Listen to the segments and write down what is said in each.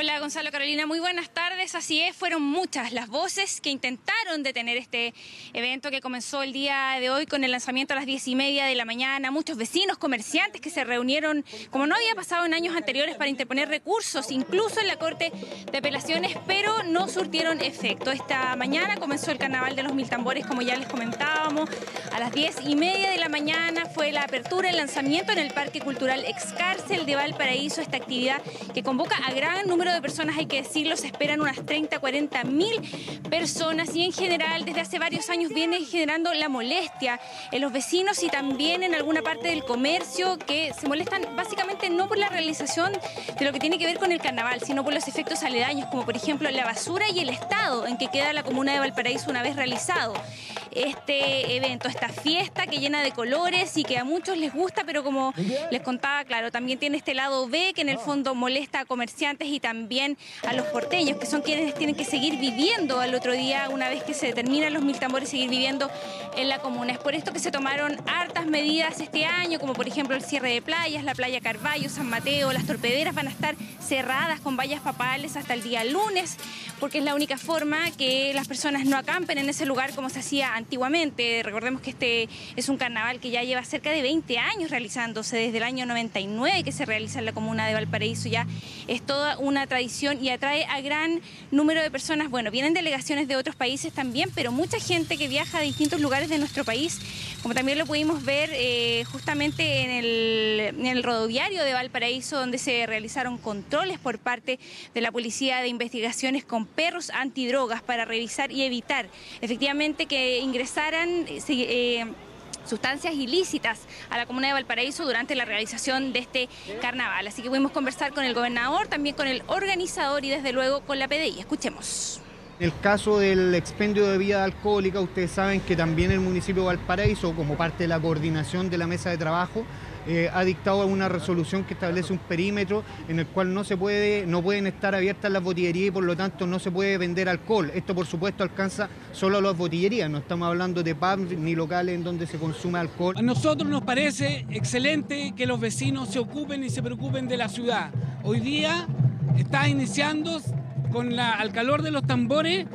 Hola Gonzalo Carolina, muy buenas tardes. Así es, fueron muchas las voces que intentaron detener este evento que comenzó el día de hoy con el lanzamiento a las diez y media de la mañana. Muchos vecinos, comerciantes que se reunieron, como no había pasado en años anteriores, para interponer recursos, incluso en la Corte de Apelaciones, pero no surtieron efecto. Esta mañana comenzó el Carnaval de los Mil Tambores, como ya les comentábamos. A las diez y media de la mañana fue la apertura, el lanzamiento en el Parque Cultural Excárcel de Valparaíso, esta actividad que convoca a gran número de personas, hay que decirlo, se esperan unas 30, 40 mil personas y en general desde hace varios años viene generando la molestia en los vecinos y también en alguna parte del comercio que se molestan básicamente no por la realización de lo que tiene que ver con el carnaval, sino por los efectos aledaños, como por ejemplo la basura y el estado en que queda la comuna de Valparaíso una vez realizado este evento, esta fiesta que llena de colores y que a muchos les gusta, pero como les contaba, claro, también tiene este lado B que en el fondo molesta a comerciantes y también a los porteños, que son quienes tienen que seguir viviendo al otro día, una vez que se terminan los mil tambores, seguir viviendo en la comuna. Es por esto que se tomaron hartas medidas este año, como por ejemplo el cierre de playas, la playa Carballo, San Mateo, las torpederas van a estar cerradas con vallas papales hasta el día lunes, porque es la única forma que las personas no acampen en ese lugar como se hacía antiguamente. Recordemos que este es un carnaval que ya lleva cerca de 20 años realizándose, desde el año 99 que se realiza en la comuna de Valparaíso, ya es toda una tradición y atrae a gran número de personas. Bueno, vienen delegaciones de otros países también, pero mucha gente que viaja a distintos lugares de nuestro país, como también lo pudimos ver eh, justamente en el, en el rodoviario de Valparaíso, donde se realizaron controles por parte de la Policía de Investigaciones con perros antidrogas para revisar y evitar efectivamente que ingresaran... Eh, sustancias ilícitas a la comuna de Valparaíso durante la realización de este carnaval. Así que pudimos conversar con el gobernador, también con el organizador y desde luego con la PDI. Escuchemos. En el caso del expendio de bebida alcohólica, ustedes saben que también el municipio de Valparaíso, como parte de la coordinación de la mesa de trabajo, eh, ha dictado una resolución que establece un perímetro en el cual no se puede, no pueden estar abiertas las botillerías y por lo tanto no se puede vender alcohol. Esto por supuesto alcanza solo a las botillerías, no estamos hablando de pubs ni locales en donde se consume alcohol. A nosotros nos parece excelente que los vecinos se ocupen y se preocupen de la ciudad. Hoy día está iniciando con la, al calor de los tambores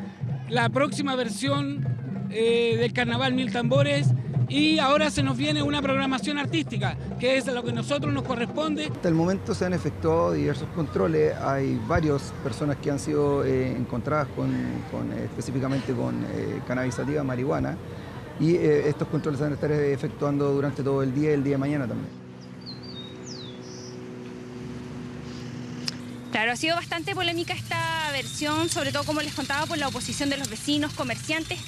la próxima versión eh, del Carnaval Mil Tambores y ahora se nos viene una programación artística, que es a lo que a nosotros nos corresponde. Hasta el momento se han efectuado diversos controles, hay varias personas que han sido eh, encontradas con, eh, específicamente con eh, cannabisativa, marihuana, y estos controles se van a estar efectuando durante todo el día y el día de mañana también. Claro, ha sido bastante polémica esta versión, sobre todo como les contaba por la oposición de los vecinos, comerciantes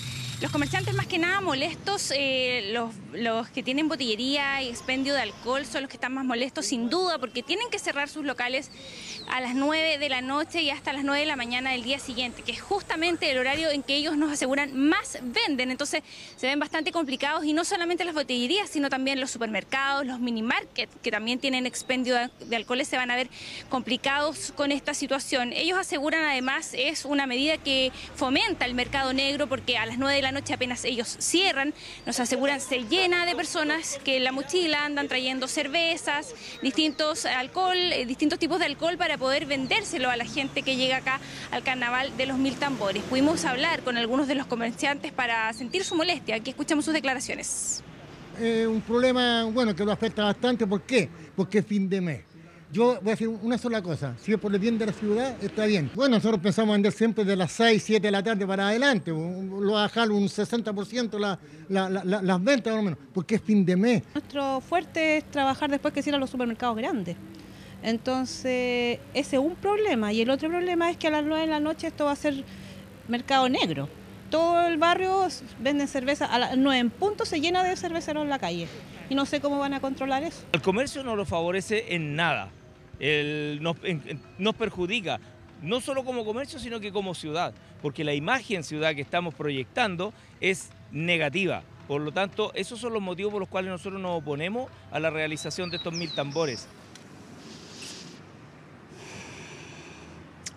los comerciantes más que nada molestos, eh, los, que tienen botillería y expendio de alcohol son los que están más molestos sin duda porque tienen que cerrar sus locales a las 9 de la noche y hasta las 9 de la mañana del día siguiente, que es justamente el horario en que ellos nos aseguran más venden. Entonces se ven bastante complicados y no solamente las botillerías, sino también los supermercados, los mini markets, que también tienen expendio de alcoholes, se van a ver complicados con esta situación. Ellos aseguran además es una medida que fomenta el mercado negro porque a las 9 de la noche apenas ellos cierran, nos aseguran se llena de personas que en la mochila andan trayendo cervezas, distintos alcohol, eh, distintos tipos de alcohol para poder vendérselo a la gente que llega acá al carnaval de los mil tambores. Pudimos hablar con algunos de los comerciantes para sentir su molestia. Aquí escuchamos sus declaraciones. Eh, un problema, bueno, que lo afecta bastante. ¿Por qué? Porque es fin de mes. Yo voy a decir una sola cosa, si es por el bien de la ciudad, está bien. Bueno, nosotros pensamos vender siempre de las 6, 7 de la tarde para adelante, lo bajar un 60% la, las ventas, más o menos, porque es fin de mes. Nuestro fuerte es trabajar después que cierran los supermercados grandes. Entonces, ese es un problema. Y el otro problema es que a las 9 de la noche esto va a ser mercado negro. Todo el barrio vende cerveza, a las 9 en punto se llena de cerveceros en la calle. Y no sé cómo van a controlar eso. El comercio no lo favorece en nada. Nos, perjudica, no solo como comercio, sino que como ciudad, porque la imagen ciudad que estamos proyectando es negativa. Por lo tanto, esos son los motivos por los cuales nosotros nos oponemos a la realización de estos mil tambores.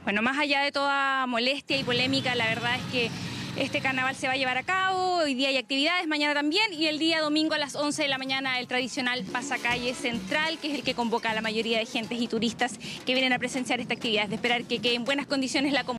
Bueno, más allá de toda molestia y polémica, la verdad es que Este carnaval se va a llevar a cabo, hoy día hay actividades, mañana también, y el día domingo a las 11 de la mañana el tradicional pasacalle central, que es el que convoca a la mayoría de gentes y turistas que vienen a presenciar esta actividad, de esperar que quede en buenas condiciones la comunidad.